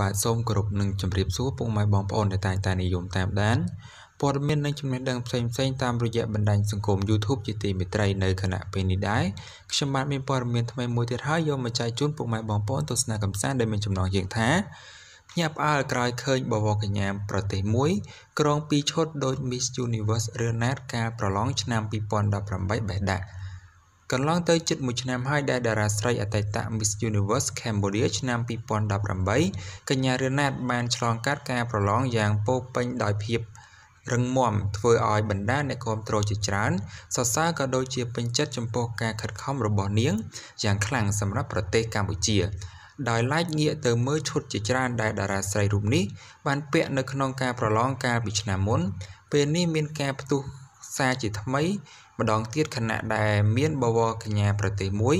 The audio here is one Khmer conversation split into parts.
បាទសូមគោរពនឹងជម្រាបសួរពុកម៉ែបងប្អូនដែលតែងតែនិយមតាមដានព័ត៌មាននិងចំណេះដឹងផ្សេងផ្សេងតាមរយៈបណ្ដាញសង្គម YouTube ជាទីមេត្រីនៅគណៈពេលនេះដែរខ្ញុំបាទមានព័ត៌មានថ្មីមួយទៀតហើយយកមកចែកជូនពុកម៉ែបងប្អូនទស្សនាកំសាន្តដែលមានចំណងជើងថាភ្ញាក់ផ្អើលក្រោយឃើញបវរកញ្ញាប្រទេសមួយក្រងពីឈុតដោយ Miss Universe រឿណាតកាលប្រឡងឆ្នាំ2018បេះដាក់ កន្លងទៅជិត1ឆ្នាំហើយដែលតារាស្រីអតីត Miss Universe Cambodia ឆ្នាំ2018កញ្ញារឿណាតបានឆ្លងកាត់ការប្រឡងយ៉ាងពោពេញដោយភាពរឹងមាំធ្វើឲ្យបណ្ដាអ្នកគ្រប់គ្រងជាច្រើនសរសើរក៏ដូចជាពេញចិត្តចំពោះការខិតខំរបស់នាងយ៉ាងខ្លាំងសម្រាប់ប្រទេសកម្ពុជាដោយឡែកងាកទៅមើលឈុតជាច្រើនដែលតារាស្រីរូបនេះបានពាក់នៅក្នុងការប្រឡងកាលពីឆ្នាំមុនពេលនេះមានការផ្ទុះ សារជាថ្មី ម្ដងទៀតខណៈដែលមានបវរកញ្ញាប្រទេសមួយ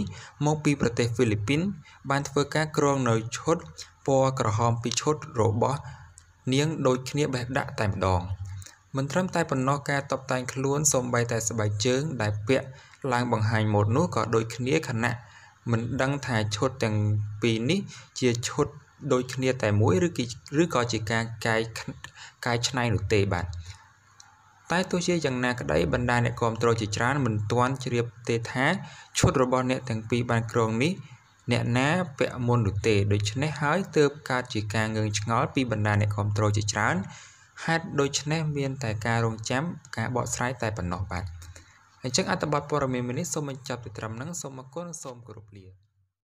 មកពីប្រទេសហ្វីលីពីន បានធ្វើការក្រងនៅឈុតពណ៌ក្រហមពីឈុតរបស់ នាងដូចគ្នាបេះដាក់តែម្ដងមិនត្រឹមតែប៉ុណ្ណោះការតបតែងខ្លួនសូម្បីតែស្បែកជើង ដែលពាក់ឡើងបង្ហាញម៉ូដនោះក៏ដូចគ្នាខណៈមិនដឹងថាឈុតទាំងពីរនេះជាឈុតដូចគ្នាតែមួយឬឬក៏ជាការកែកែច្នៃនោះទេបាទ តែទោះជាយ៉ាងណាក្តីបណ្ដាអ្នកគ្រប់គ្រងជាច្រើនមិនទាន់ជ្រាបទេថាឈុតរបស់អ្នកទាំងពីរបានក្រងនេះអ្នកណាពាក់មុននោះទេដូច្នេះហើយទើបកើតជាការងឿងឆ្ងល់ពីបណ្ដាអ្នកគ្រប់គ្រងជាច្រើនហេតុដូច្នេះមានតែការរងចាំការបកស្រាយតែប៉ុណ្ណោះបាទអញ្ចឹងអត្ថបទព័ត៌មាននេះសូមបញ្ចប់ទៅត្រឹមហ្នឹងសូមអរគុណសូមគោរពលា